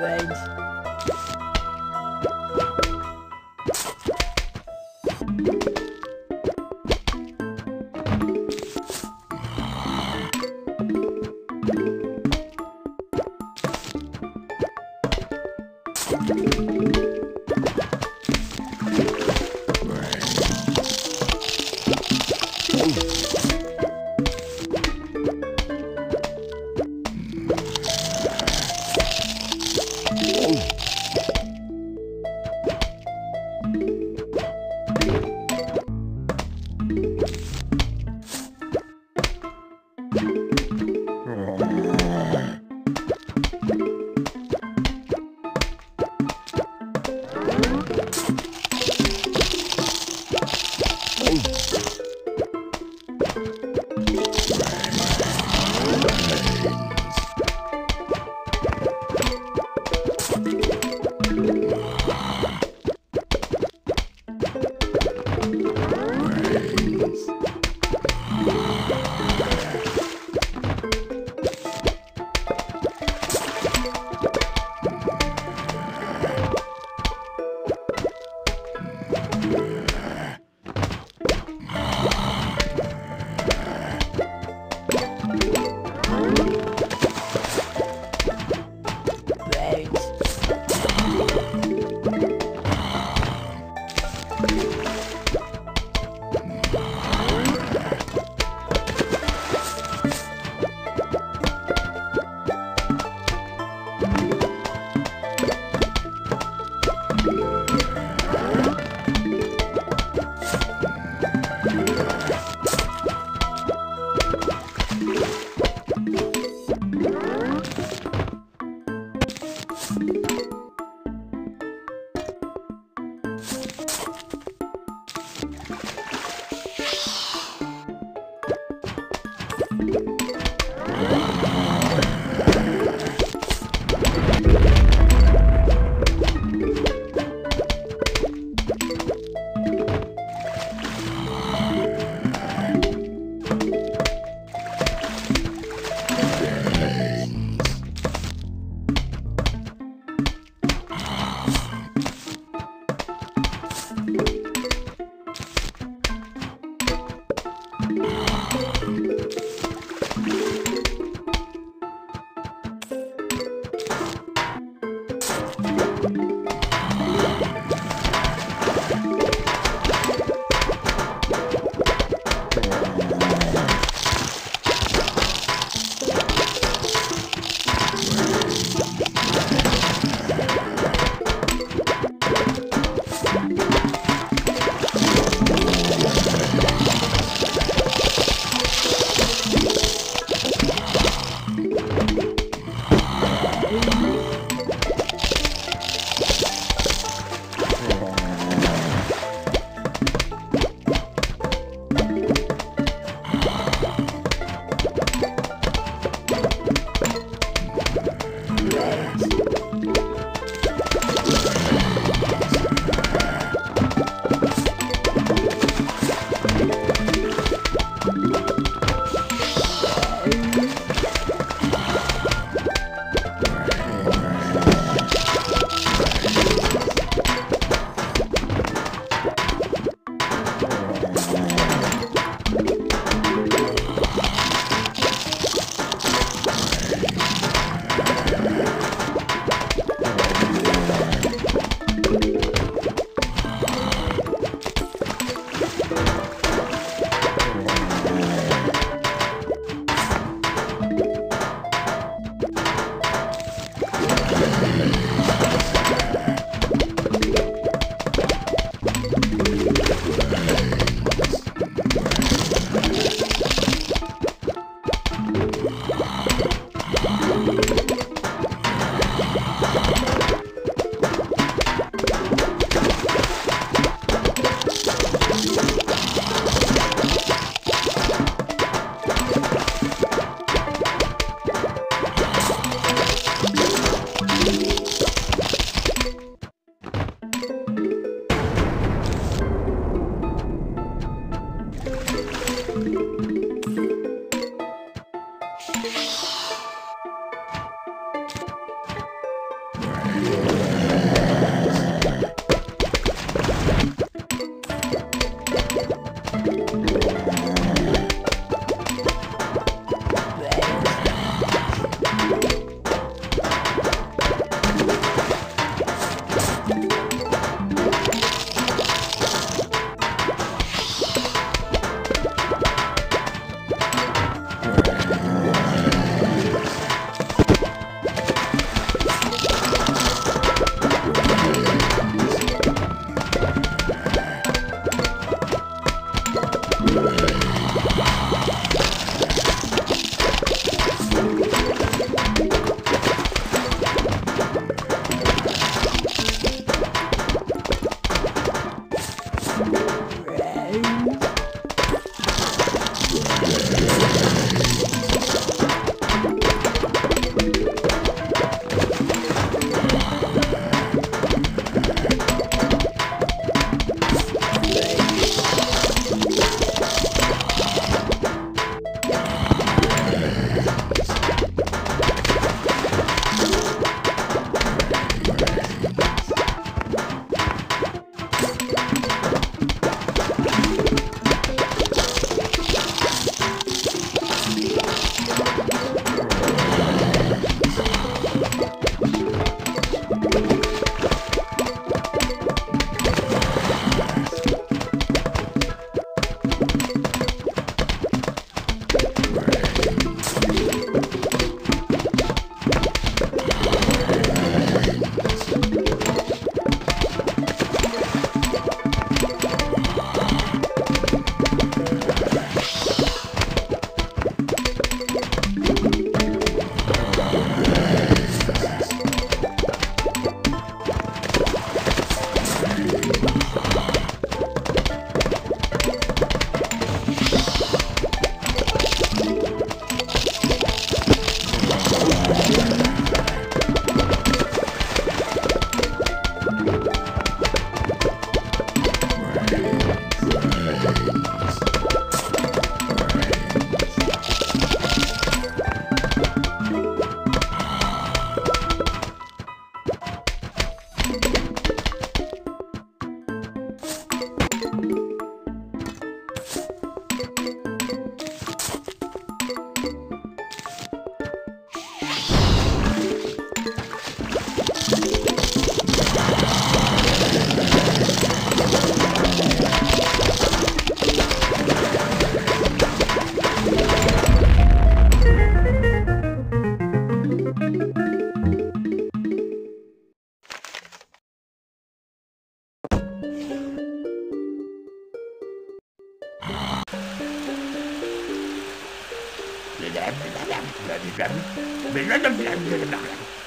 Thanks. Blablabla.